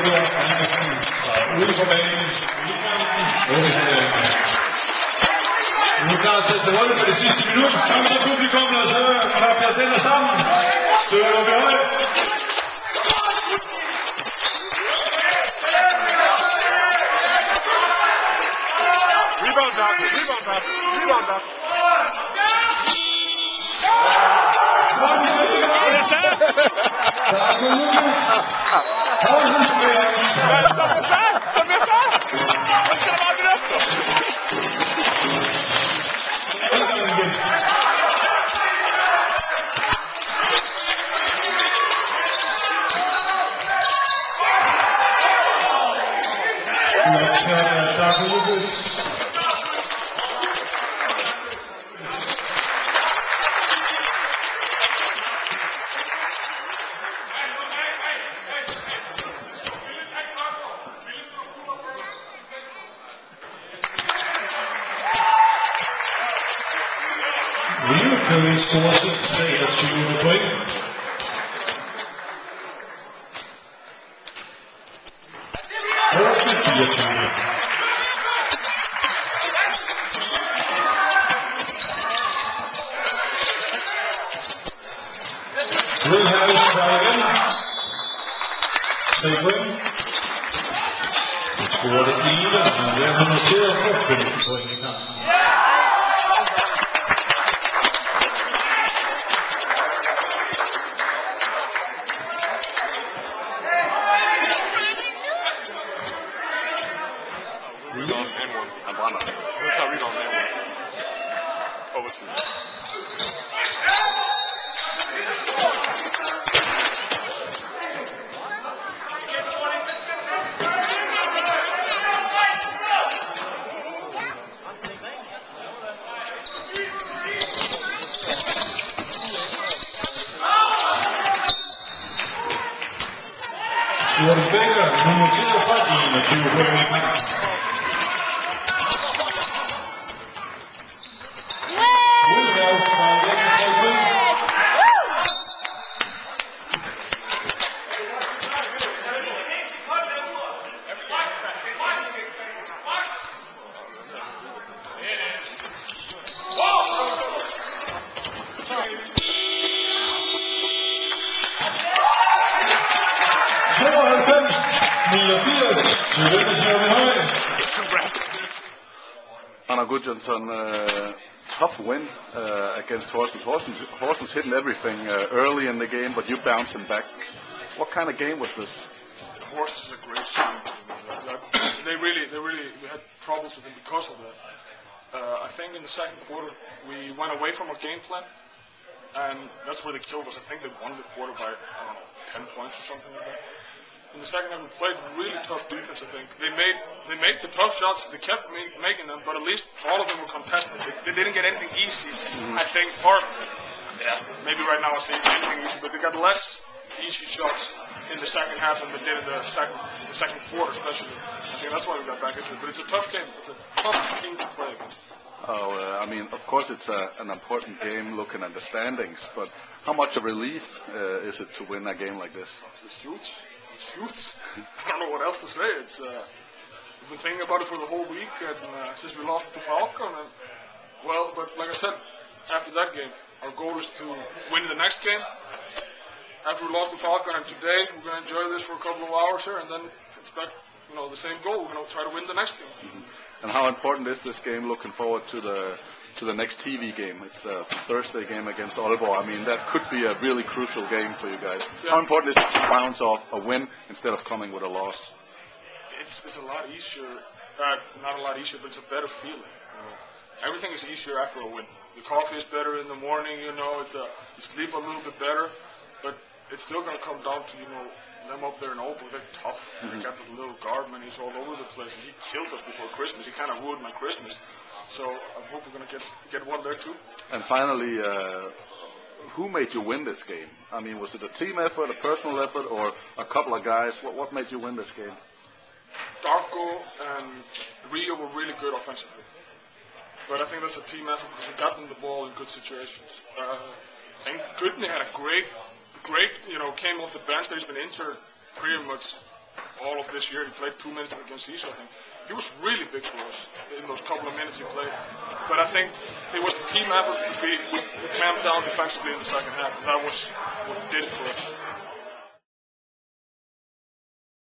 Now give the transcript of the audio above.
Silber, Andersen, gået Lukas. En gang igen. Optaget af Sarko Lukas. Lille Curry scorer sit 23. point. Otte 24. Will 15 point i Rebound and one. Brænder. Nu tager rebound and one. Overtid. Jordan Baker, nummer 10 fra 21 point i kampen. Will Anna miopias uh, tough win uh, against Horsens. Horsens. Horsens hitting everything uh, early in the game, but you bouncing back. What kind of game was this? Horsens is a great team. They really, they really, we had troubles with them because of that. Uh, I think in the second quarter we went away from our game plan, and that's where they killed us. I think they won the quarter by I don't know 10 points or something like that. In the second half, we played really tough defense. I think they made they made the tough shots. They kept ma- making them, but at least all of them were contested. They, they didn't get anything easy. I think, or yeah, maybe right now I say anything easy, but they got less easy shots in the second half than they did in the second the second quarter, especially. I think that's why we got back into it. But it's a tough game. It's a tough team to play against. Oh, uh, I mean, of course, it's a, an important game looking at the standings, but how much of relief uh, is it to win a game like this? It's huge. Huge. I don't know what else to say. It's uh, we've been thinking about it for the whole week, and uh, since we lost to Falcon, and well, but like I said, after that game, our goal is to win the next game. After we lost to Falcon, and today we're going to enjoy this for a couple of hours here, and then expect you know the same goal. We're going to try to win the next game. And how important is this game? Looking forward to the to the next TV game. It's a Thursday game against Aalborg. I mean, that could be a really crucial game for you guys. Yeah. How important is it to bounce off a win instead of coming with a loss? it's it's a lot easier. Uh, not a lot easier, but it's a better feeling. You know? Everything is easier after a win. The coffee is better in the morning. You know, it's a you sleep a little bit better, but it's still going to come down to you know them up there in Oakland. They're tough. They got the little Gardman. He's all over the place. And he killed us before Christmas. He kind of ruined my Christmas. So I hope we're going to get get one there too. And finally, uh, who made you win this game? I mean, was it a team effort, a personal effort, or a couple of guys? What, what made you win this game? Darko and Rio were really good offensively. but I think that's a team effort because we got them the ball in good situations. Uh, think Goodney had a great, great, you know, came off the bench. He's been injured pretty much all of this year. He played two minutes against East, I think. He was really big for us in those couple of minutes he played. But I think it was a team effort because we, we, we clamped down defensively in the second half. And That was what did it for us.